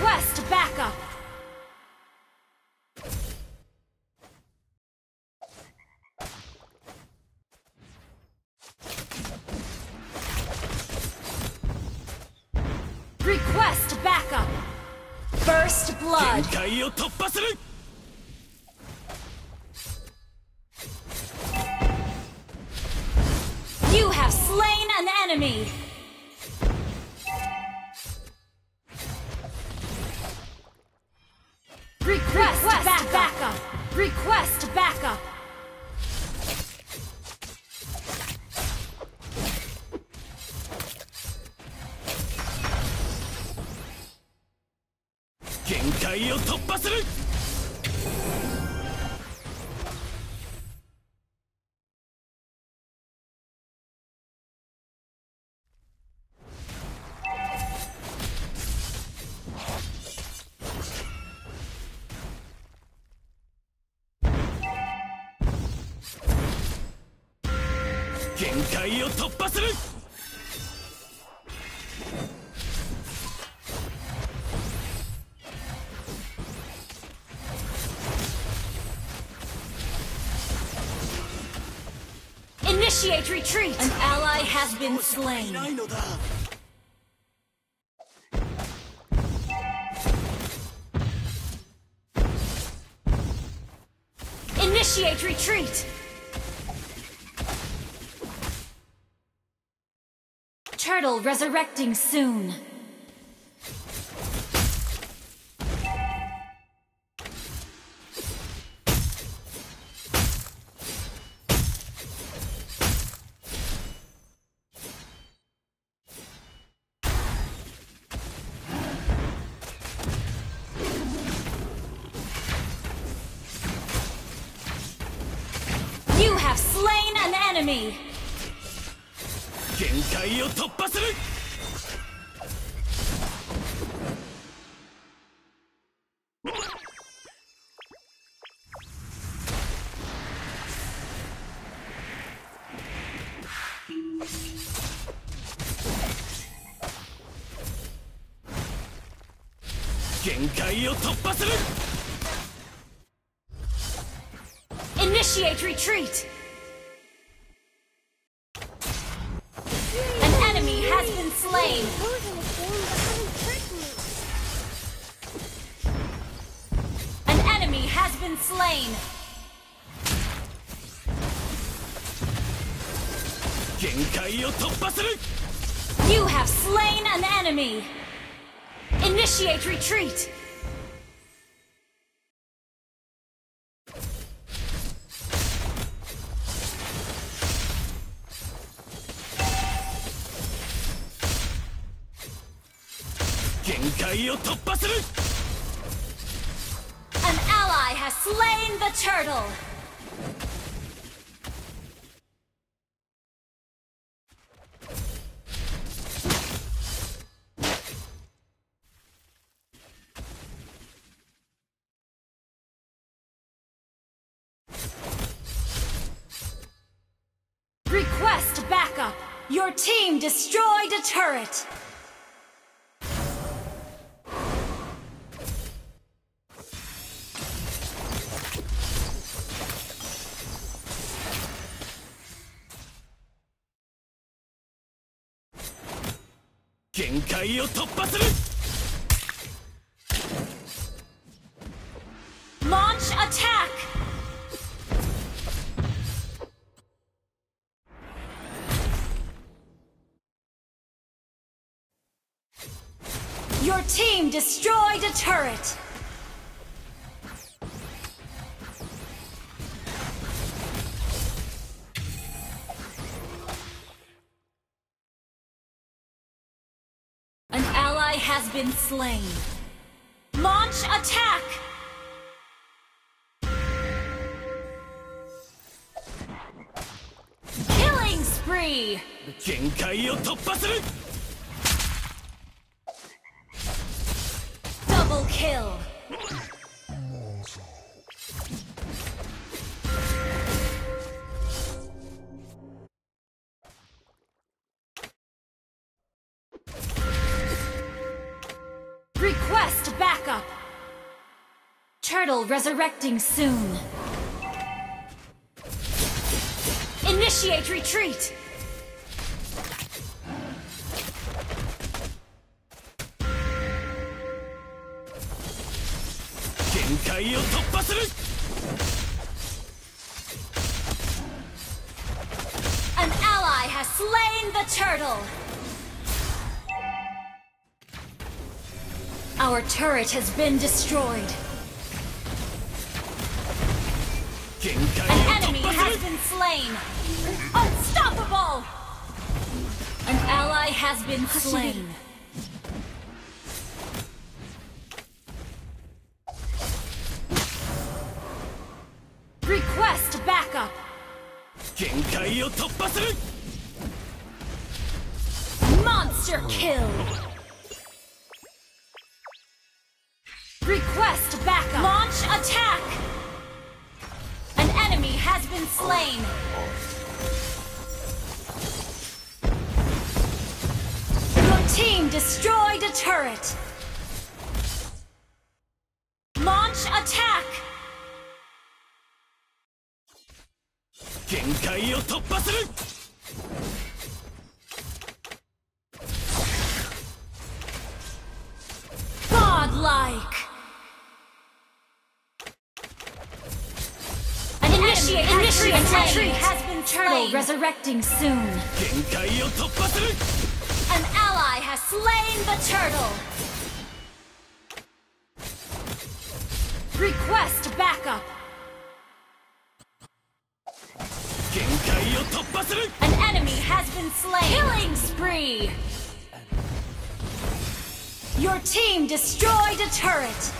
Request backup! Request backup! First blood! You have slain an enemy! 限界を突破する！限界を突破する！Engage retreat! An ally has been slain. Initiate retreat! Turtle resurrecting soon. Enemy! 限界を突破する限界を突破する Initiate retreat! An enemy has been slain! You have slain an enemy! Initiate retreat! An ally has slain the turtle! Request backup! Your team destroyed a turret! 限界を突破する Launch attack! Your team destroyed a turret! been slain. Launch attack! Killing spree! 限界を突破する Request backup! Turtle resurrecting soon. Initiate retreat! An ally has slain the turtle! Our turret has been destroyed. An enemy has been slain! Unstoppable! An ally has been slain. Request backup! Monster killed. Request backup! Launch attack! An enemy has been slain! Your team destroyed a turret! Launch attack! 限界を突破する Retreat! Retreat! Has been Turtle slain. resurrecting soon. An ally has slain the turtle. Request backup. An enemy has been slain. Killing spree. Your team destroyed a turret.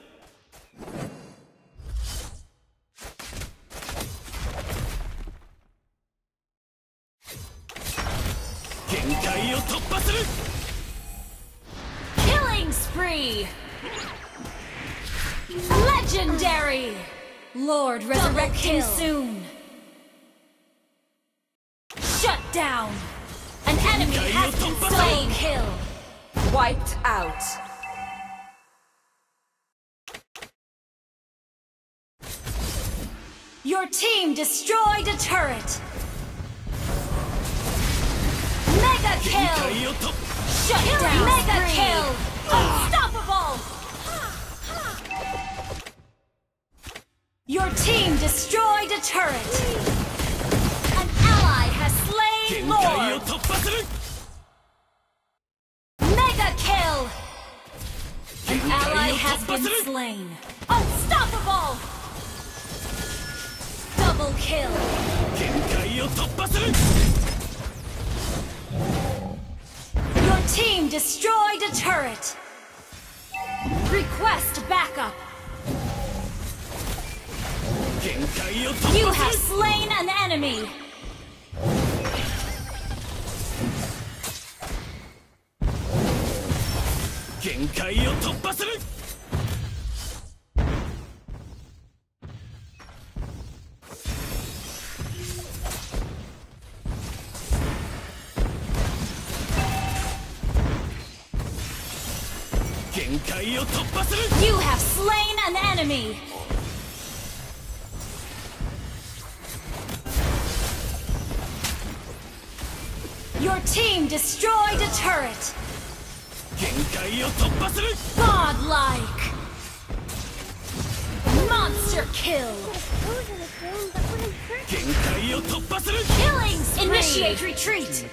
glory! Lord, resurrect him soon! Shut down! An enemy has been slain! Kill! Wiped out! Your team destroyed a turret! Mega kill! Shut down! Mega kill! team destroyed a turret. An ally has slain Lord. Mega kill. An ally has been slain. Unstoppable. Double kill. Your team destroyed a turret. Request backup. You have slain an enemy. 限界を突破する限界を突破する You have slain an enemy! team destroyed a turret! Godlike! Monster kill! Killing! Initiate retreat!